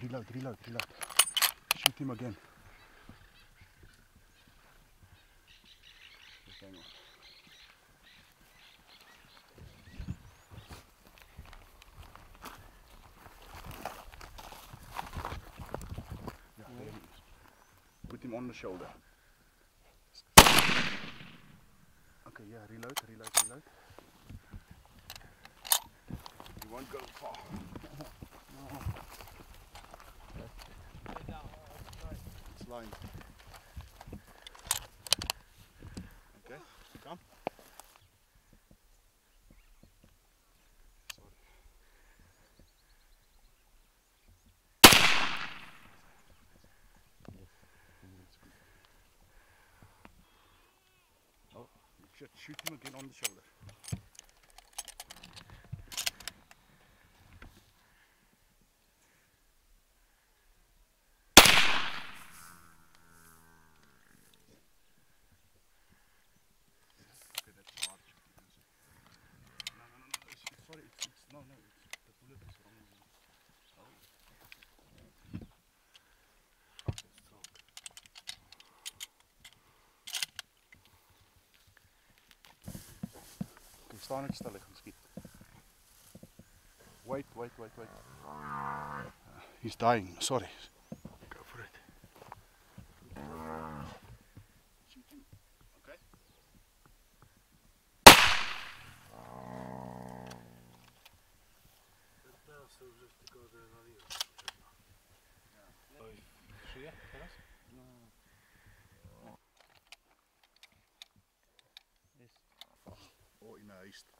reload, reload, reload. Shoot him again. Put him on the shoulder. Okay, yeah, reload, reload, reload. He won't go far. Line. Okay, come. Oh, you should shoot him again on the shoulder. Okay, staan net stil, ek gaan skiet. Wait, wait, wait, wait. Uh, he's dying. Sorry. Go for it. Shoot him. Okay. Żyje teraz? O, in isto.